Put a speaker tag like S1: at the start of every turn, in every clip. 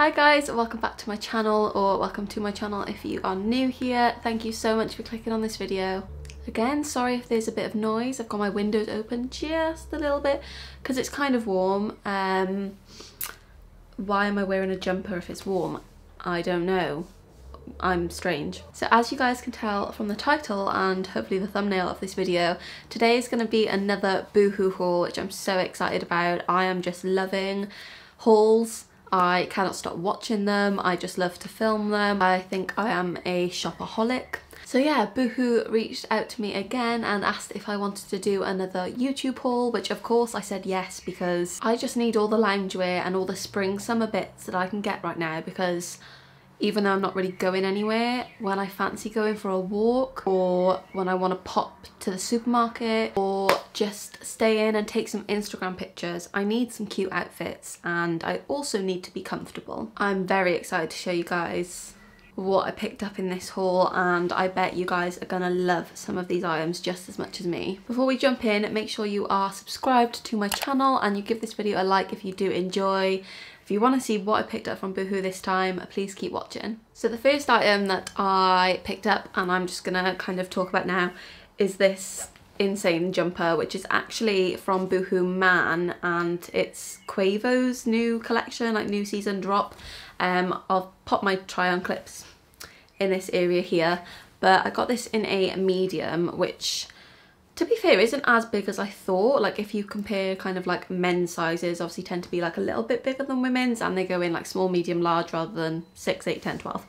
S1: Hi guys, welcome back to my channel or welcome to my channel if you are new here. Thank you so much for clicking on this video. Again, sorry if there's a bit of noise. I've got my windows open just a little bit because it's kind of warm. Um, why am I wearing a jumper if it's warm? I don't know. I'm strange. So as you guys can tell from the title and hopefully the thumbnail of this video, today is going to be another Boohoo haul which I'm so excited about. I am just loving hauls. I cannot stop watching them. I just love to film them. I think I am a shopaholic. So yeah, Boohoo reached out to me again and asked if I wanted to do another YouTube haul, which of course I said yes because I just need all the loungewear and all the spring summer bits that I can get right now because even though I'm not really going anywhere, when I fancy going for a walk or when I want to pop to the supermarket or just stay in and take some Instagram pictures, I need some cute outfits and I also need to be comfortable. I'm very excited to show you guys what I picked up in this haul and I bet you guys are gonna love some of these items just as much as me. Before we jump in, make sure you are subscribed to my channel and you give this video a like if you do enjoy. If you want to see what I picked up from Boohoo this time, please keep watching. So the first item that I picked up and I'm just gonna kind of talk about now is this insane jumper which is actually from Boohoo Man and it's Quavo's new collection like new season drop um I'll pop my try on clips in this area here but I got this in a medium which to be fair isn't as big as I thought like if you compare kind of like men's sizes obviously tend to be like a little bit bigger than women's and they go in like small medium large rather than 6 8 10 12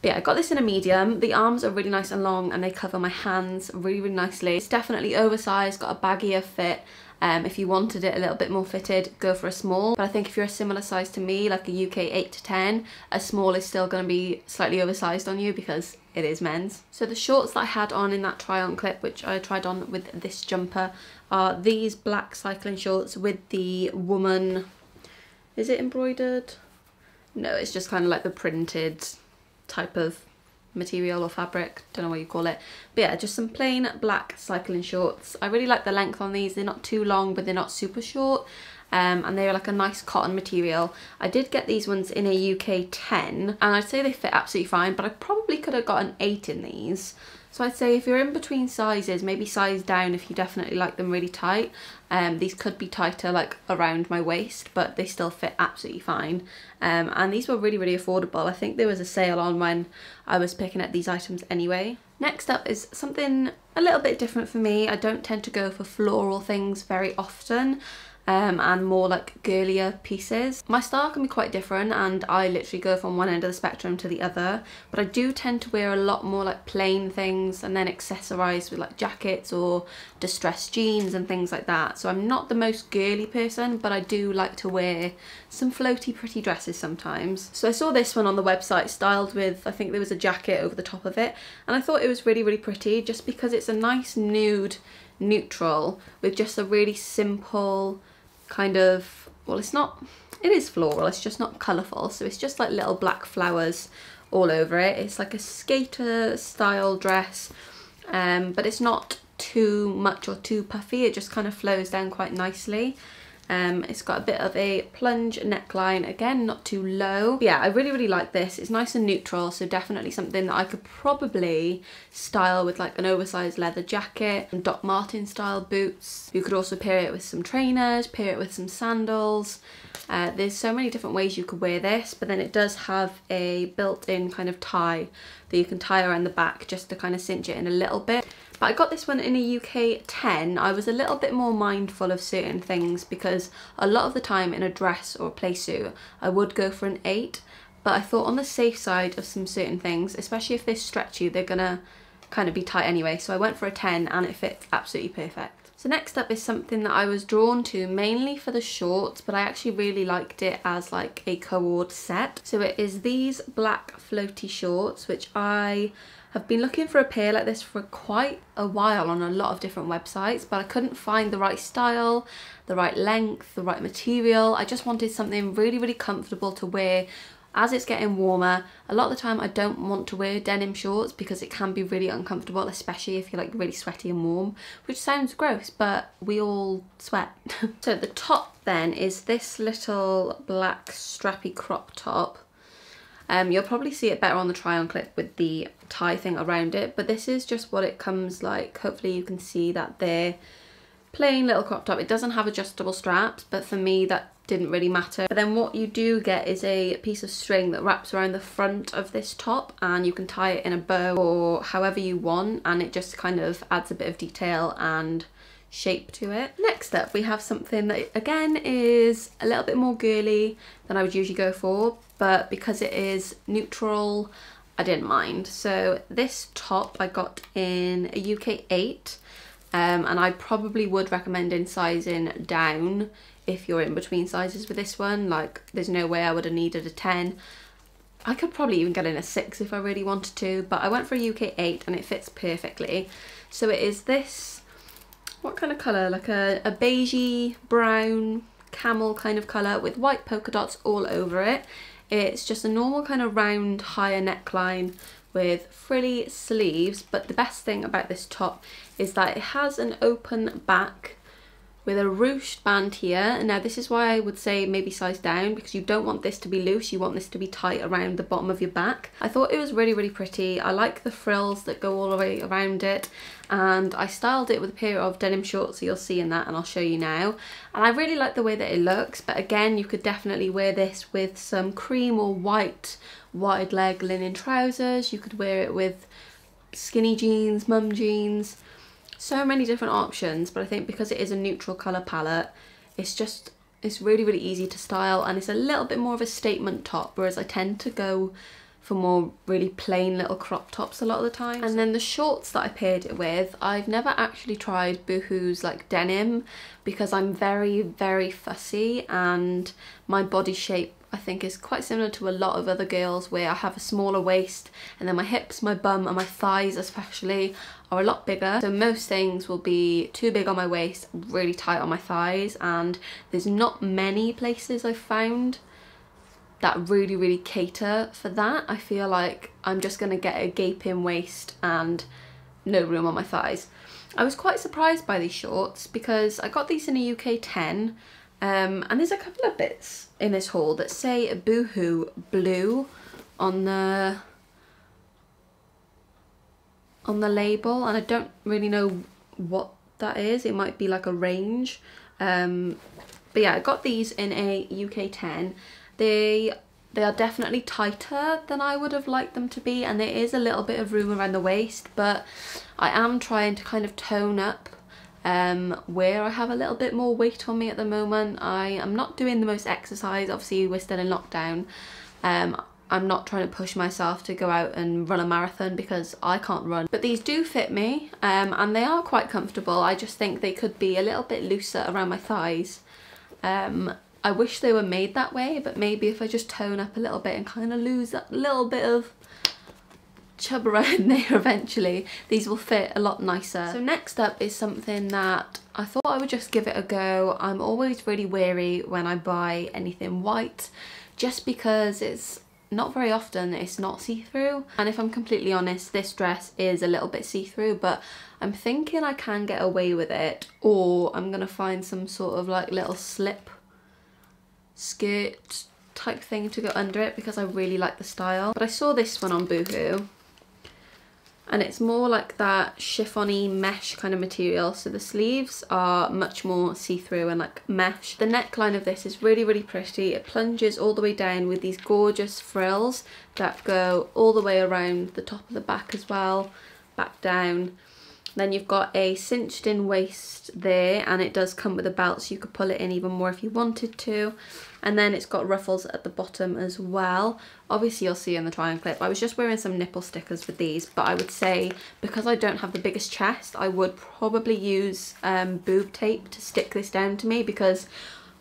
S1: but yeah, I got this in a medium. The arms are really nice and long and they cover my hands really, really nicely. It's definitely oversized, got a baggier fit. Um, if you wanted it a little bit more fitted, go for a small. But I think if you're a similar size to me, like a UK 8 to 10, a small is still going to be slightly oversized on you because it is men's. So the shorts that I had on in that try on clip, which I tried on with this jumper, are these black cycling shorts with the woman, is it embroidered? No, it's just kind of like the printed type of material or fabric, don't know what you call it. But yeah, just some plain black cycling shorts. I really like the length on these. They're not too long, but they're not super short. Um, and they're like a nice cotton material. I did get these ones in a UK 10 and I'd say they fit absolutely fine, but I probably could have got an 8 in these. So I'd say if you're in between sizes, maybe size down if you definitely like them really tight. Um, these could be tighter like around my waist, but they still fit absolutely fine. Um, and these were really, really affordable. I think there was a sale on when I was picking up these items anyway. Next up is something a little bit different for me. I don't tend to go for floral things very often um, and more like girlier pieces. My style can be quite different and I literally go from one end of the spectrum to the other but I do tend to wear a lot more like plain things and then accessorize with like jackets or distressed jeans and things like that. So I'm not the most girly person but I do like to wear some floaty pretty dresses sometimes. So I saw this one on the website styled with I think there was a jacket over the top of it and I thought it was really really pretty just because it's a nice nude neutral with just a really simple kind of, well it's not, it is floral, it's just not colourful. So it's just like little black flowers all over it. It's like a skater style dress, um, but it's not too much or too puffy. It just kind of flows down quite nicely. Um, it's got a bit of a plunge neckline, again not too low. But yeah, I really really like this. It's nice and neutral, so definitely something that I could probably style with like an oversized leather jacket and Doc Martin style boots. You could also pair it with some trainers, pair it with some sandals. Uh, there's so many different ways you could wear this, but then it does have a built-in kind of tie that you can tie around the back just to kind of cinch it in a little bit. But I got this one in a UK 10. I was a little bit more mindful of certain things because a lot of the time in a dress or a play suit, I would go for an 8. But I thought on the safe side of some certain things, especially if they stretch you, they're gonna kind of be tight anyway. So I went for a 10 and it fits absolutely perfect. So next up is something that I was drawn to mainly for the shorts, but I actually really liked it as like a co-ord set. So it is these black floaty shorts, which I I've been looking for a pair like this for quite a while on a lot of different websites, but I couldn't find the right style, the right length, the right material. I just wanted something really, really comfortable to wear as it's getting warmer, a lot of the time I don't want to wear denim shorts because it can be really uncomfortable, especially if you're like really sweaty and warm, which sounds gross, but we all sweat. so the top then is this little black strappy crop top. Um, you'll probably see it better on the try on clip with the tie thing around it, but this is just what it comes like. Hopefully you can see that there plain little crop top. It doesn't have adjustable straps, but for me that didn't really matter. But then what you do get is a piece of string that wraps around the front of this top and you can tie it in a bow or however you want and it just kind of adds a bit of detail and shape to it. Next up we have something that again is a little bit more girly than I would usually go for but because it is neutral I didn't mind. So this top I got in a UK 8 um, and I probably would recommend in sizing down if you're in between sizes with this one. Like there's no way I would have needed a 10. I could probably even get in a 6 if I really wanted to, but I went for a UK 8 and it fits perfectly. So it is this, what kind of colour? Like a, a beigey brown camel kind of colour with white polka dots all over it. It's just a normal kind of round higher neckline with frilly sleeves but the best thing about this top is that it has an open back with a ruched band here. Now this is why I would say maybe size down because you don't want this to be loose, you want this to be tight around the bottom of your back. I thought it was really, really pretty. I like the frills that go all the way around it and I styled it with a pair of denim shorts so you'll see in that and I'll show you now. And I really like the way that it looks but again you could definitely wear this with some cream or white wide leg linen trousers. You could wear it with skinny jeans, mum jeans, so many different options but I think because it is a neutral colour palette it's just it's really really easy to style and it's a little bit more of a statement top whereas I tend to go for more really plain little crop tops a lot of the time. And then the shorts that I paired it with, I've never actually tried Boohoo's like denim because I'm very, very fussy and my body shape I think is quite similar to a lot of other girls where I have a smaller waist and then my hips, my bum and my thighs especially are a lot bigger. So most things will be too big on my waist, really tight on my thighs and there's not many places I've found that really really cater for that. I feel like I'm just going to get a gaping waist and no room on my thighs. I was quite surprised by these shorts because I got these in a UK 10 um, and there's a couple of bits in this haul that say Boohoo Blue on the on the label and I don't really know what that is. It might be like a range. Um, but yeah, I got these in a UK 10. They they are definitely tighter than I would have liked them to be and there is a little bit of room around the waist but I am trying to kind of tone up um, where I have a little bit more weight on me at the moment. I am not doing the most exercise, obviously we're still in lockdown. Um, I'm not trying to push myself to go out and run a marathon because I can't run. But these do fit me um, and they are quite comfortable. I just think they could be a little bit looser around my thighs. Um, I wish they were made that way, but maybe if I just tone up a little bit and kind of lose that little bit of chub around there eventually, these will fit a lot nicer. So next up is something that I thought I would just give it a go. I'm always really wary when I buy anything white just because it's not very often it's not see-through and if I'm completely honest this dress is a little bit see-through but I'm thinking I can get away with it or I'm gonna find some sort of like little slip skirt type thing to go under it because I really like the style but I saw this one on Boohoo and it's more like that chiffony mesh kind of material. So the sleeves are much more see-through and like mesh. The neckline of this is really really pretty. It plunges all the way down with these gorgeous frills that go all the way around the top of the back as well back down then you've got a cinched in waist there and it does come with a belt so you could pull it in even more if you wanted to. And then it's got ruffles at the bottom as well. Obviously you'll see in the try on clip I was just wearing some nipple stickers with these but I would say because I don't have the biggest chest I would probably use um, boob tape to stick this down to me because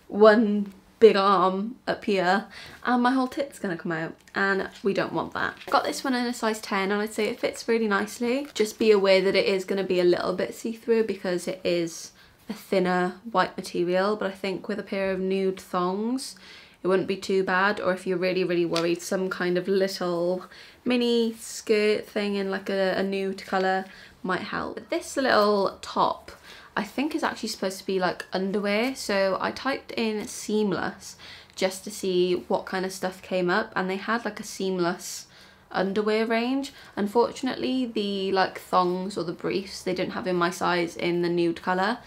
S1: one big arm up here and my whole tit's gonna come out and we don't want that. Got this one in a size 10 and I'd say it fits really nicely. Just be aware that it is gonna be a little bit see-through because it is a thinner white material but I think with a pair of nude thongs it wouldn't be too bad or if you're really really worried some kind of little mini skirt thing in like a, a nude colour might help. This little top I think is actually supposed to be like underwear so I typed in seamless just to see what kind of stuff came up and they had like a seamless underwear range. Unfortunately, the like thongs or the briefs, they didn't have in my size in the nude colour.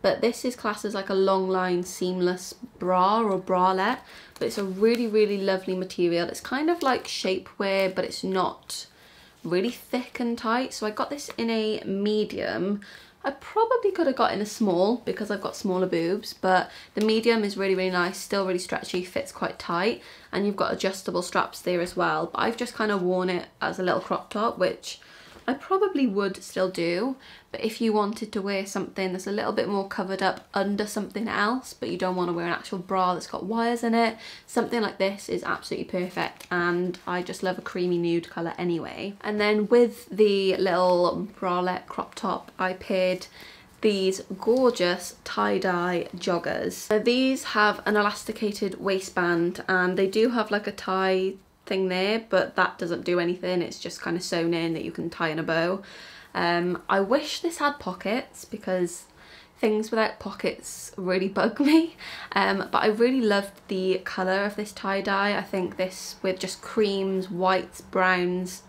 S1: But this is classed as like a long line seamless bra or bralette. But it's a really, really lovely material. It's kind of like shapewear, but it's not really thick and tight. So I got this in a medium I probably could have got in a small because I've got smaller boobs, but the medium is really, really nice, still really stretchy, fits quite tight, and you've got adjustable straps there as well. But I've just kind of worn it as a little crop top, which I probably would still do, but if you wanted to wear something that's a little bit more covered up under something else, but you don't want to wear an actual bra that's got wires in it, something like this is absolutely perfect. And I just love a creamy nude colour anyway. And then with the little bralette crop top, I paired these gorgeous tie-dye joggers. These have an elasticated waistband and they do have like a tie thing there but that doesn't do anything. It's just kind of sewn in that you can tie in a bow. Um, I wish this had pockets because things without pockets really bug me. Um, but I really loved the colour of this tie-dye I think this with just creams whites browns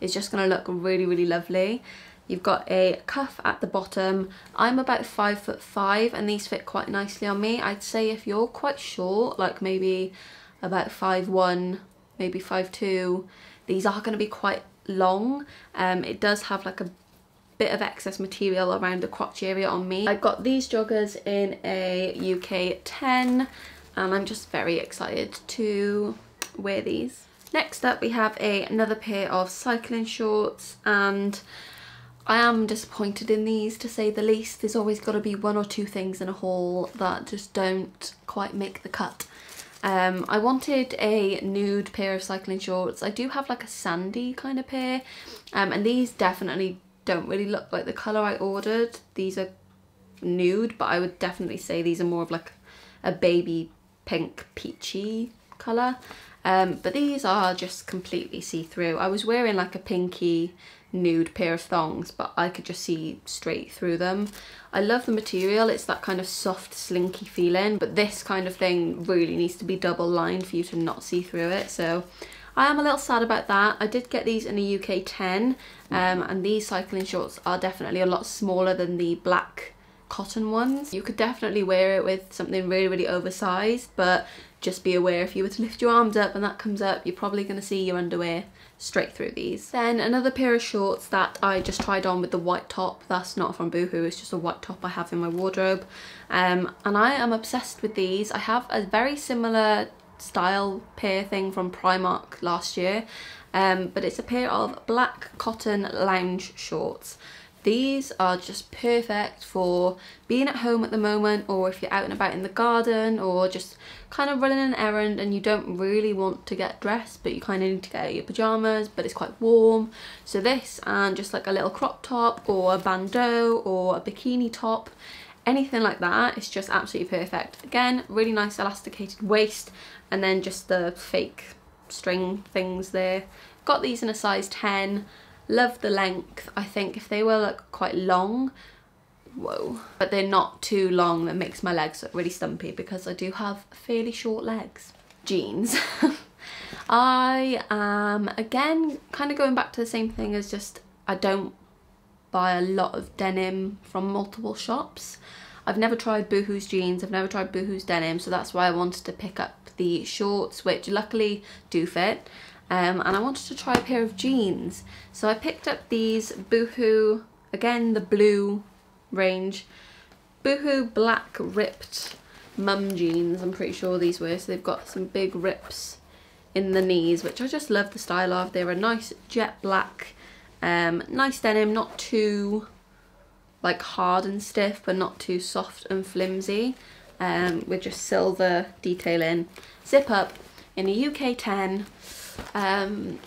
S1: is just going to look really really lovely. You've got a cuff at the bottom. I'm about five foot five and these fit quite nicely on me. I'd say if you're quite short, like maybe about five one maybe five two. These are going to be quite long. Um, it does have like a bit of excess material around the crotch area on me. I've got these joggers in a UK 10 and I'm just very excited to wear these. Next up we have a, another pair of cycling shorts and I am disappointed in these to say the least. There's always got to be one or two things in a haul that just don't quite make the cut. Um, I wanted a nude pair of cycling shorts. I do have like a sandy kind of pair um, and these definitely don't really look like the colour I ordered. These are nude but I would definitely say these are more of like a baby pink peachy colour. Um, but these are just completely see-through. I was wearing like a pinky nude pair of thongs but I could just see straight through them. I love the material, it's that kind of soft slinky feeling but this kind of thing really needs to be double lined for you to not see through it so I am a little sad about that. I did get these in a UK 10 um, and these cycling shorts are definitely a lot smaller than the black cotton ones. You could definitely wear it with something really, really oversized, but just be aware if you were to lift your arms up and that comes up, you're probably going to see your underwear straight through these. Then another pair of shorts that I just tried on with the white top. That's not from Boohoo, it's just a white top I have in my wardrobe. Um, and I am obsessed with these. I have a very similar style pair thing from Primark last year. Um, but it's a pair of black cotton lounge shorts. These are just perfect for being at home at the moment or if you're out and about in the garden or just kind of running an errand and you don't really want to get dressed but you kind of need to get your pyjamas but it's quite warm. So this and just like a little crop top or a bandeau or a bikini top anything like that it's just absolutely perfect. Again really nice elasticated waist and then just the fake string things there. Got these in a size 10 Love the length. I think if they were like quite long, whoa. But they're not too long that makes my legs look really stumpy because I do have fairly short legs. Jeans. I am, again, kind of going back to the same thing as just I don't buy a lot of denim from multiple shops. I've never tried Boohoo's jeans, I've never tried Boohoo's denim, so that's why I wanted to pick up the shorts, which luckily do fit um, and I wanted to try a pair of jeans. So I picked up these Boohoo, again the blue range, Boohoo black ripped mum jeans, I'm pretty sure these were. So they've got some big rips in the knees, which I just love the style of. They're a nice jet black, um, nice denim, not too like hard and stiff, but not too soft and flimsy. Um, with just silver detailing. Zip up in a UK 10 um,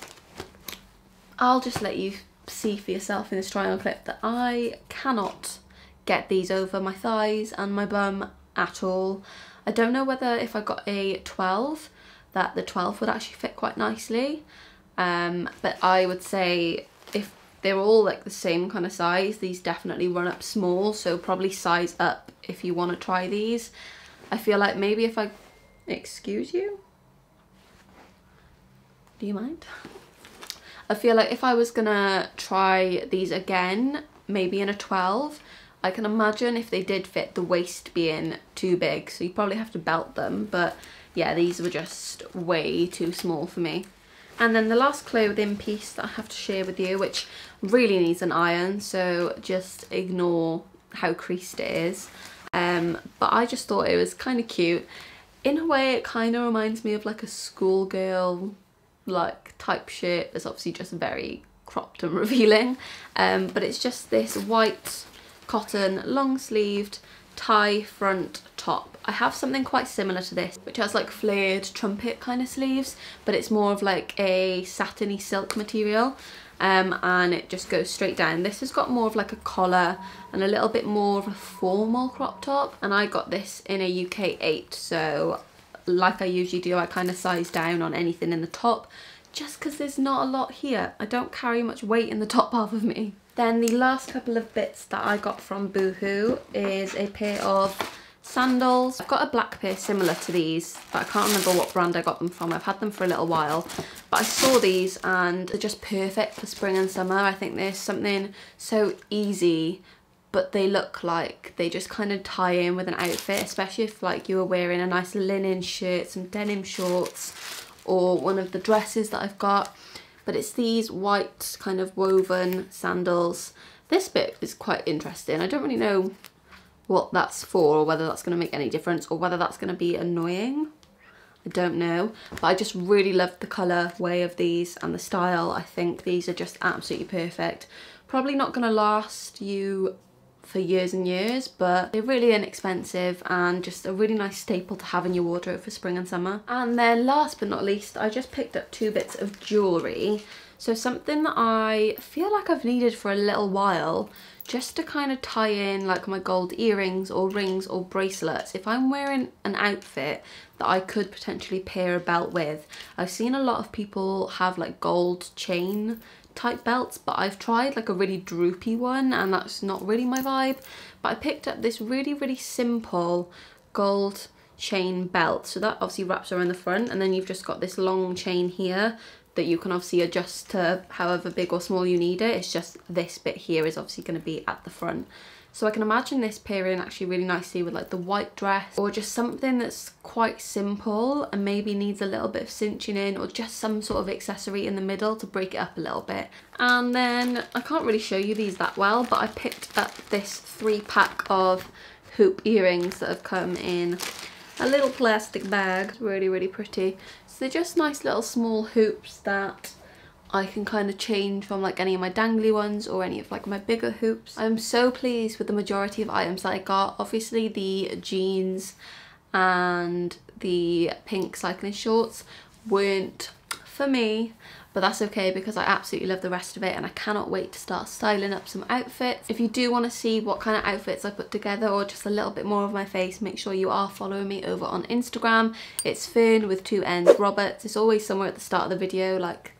S1: I'll just let you see for yourself in this trial clip that I cannot get these over my thighs and my bum at all. I don't know whether if I got a 12 that the 12 would actually fit quite nicely. Um, but I would say if they're all like the same kind of size, these definitely run up small. So probably size up if you want to try these. I feel like maybe if I, excuse you? Do you mind? I feel like if I was gonna try these again, maybe in a 12, I can imagine if they did fit the waist being too big, so you probably have to belt them, but yeah, these were just way too small for me. And then the last clothing piece that I have to share with you, which really needs an iron, so just ignore how creased it is. Um, but I just thought it was kind of cute. In a way, it kind of reminds me of like a schoolgirl like type shirt. It's obviously just very cropped and revealing. Um, but it's just this white cotton long sleeved tie front top. I have something quite similar to this which has like flared trumpet kind of sleeves but it's more of like a satiny silk material um, and it just goes straight down. This has got more of like a collar and a little bit more of a formal crop top and I got this in a UK 8 so like I usually do I kind of size down on anything in the top just because there's not a lot here. I don't carry much weight in the top half of me. Then the last couple of bits that I got from Boohoo is a pair of sandals. I've got a black pair similar to these, but I can't remember what brand I got them from. I've had them for a little while, but I saw these and they're just perfect for spring and summer. I think there's something so easy, but they look like they just kind of tie in with an outfit, especially if like you were wearing a nice linen shirt, some denim shorts, or one of the dresses that I've got but it's these white kind of woven sandals. This bit is quite interesting. I don't really know what that's for or whether that's going to make any difference or whether that's going to be annoying. I don't know, but I just really love the colour way of these and the style. I think these are just absolutely perfect. Probably not going to last you for years and years but they're really inexpensive and just a really nice staple to have in your wardrobe for spring and summer. And then last but not least I just picked up two bits of jewellery. So something that I feel like I've needed for a little while just to kind of tie in like my gold earrings or rings or bracelets. If I'm wearing an outfit that I could potentially pair a belt with, I've seen a lot of people have like gold chain type belts but I've tried like a really droopy one and that's not really my vibe. But I picked up this really really simple gold chain belt. So that obviously wraps around the front and then you've just got this long chain here that you can obviously adjust to however big or small you need it. It's just this bit here is obviously going to be at the front so I can imagine this pairing actually really nicely with like the white dress or just something that's quite simple and maybe needs a little bit of cinching in or just some sort of accessory in the middle to break it up a little bit. And then I can't really show you these that well, but I picked up this three pack of hoop earrings that have come in a little plastic bag. Really, really pretty. So they're just nice little small hoops that I can kind of change from like any of my dangly ones or any of like my bigger hoops. I'm so pleased with the majority of items that I got. Obviously the jeans and the pink cycling shorts weren't for me but that's okay because I absolutely love the rest of it and I cannot wait to start styling up some outfits. If you do want to see what kind of outfits I put together or just a little bit more of my face, make sure you are following me over on Instagram. It's Fern with two N's Roberts. It's always somewhere at the start of the video like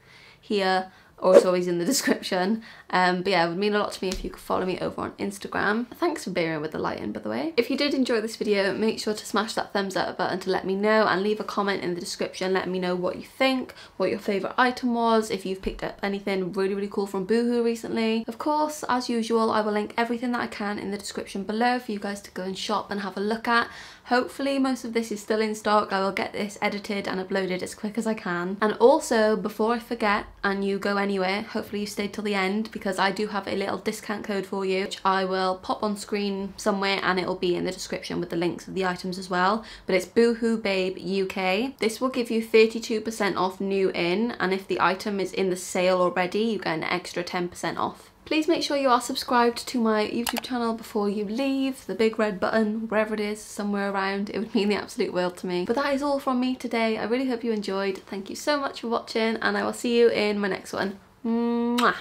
S1: here or it's always in the description. Um, but yeah, it would mean a lot to me if you could follow me over on Instagram. Thanks for bearing with the lighting, by the way. If you did enjoy this video, make sure to smash that thumbs up button to let me know and leave a comment in the description letting me know what you think, what your favourite item was, if you've picked up anything really, really cool from Boohoo recently. Of course, as usual, I will link everything that I can in the description below for you guys to go and shop and have a look at. Hopefully most of this is still in stock. I will get this edited and uploaded as quick as I can. And also, before I forget and you go anywhere, hopefully you stayed till the end because I do have a little discount code for you, which I will pop on screen somewhere and it'll be in the description with the links of the items as well. But it's Boohoo Babe UK. This will give you 32% off new in and if the item is in the sale already, you get an extra 10% off. Please make sure you are subscribed to my YouTube channel before you leave, the big red button, wherever it is, somewhere around. It would mean the absolute world to me. But that is all from me today. I really hope you enjoyed. Thank you so much for watching and I will see you in my next one. Mwah.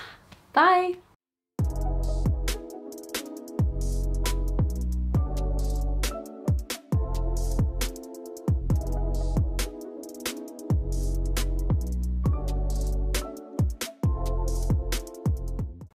S1: Bye!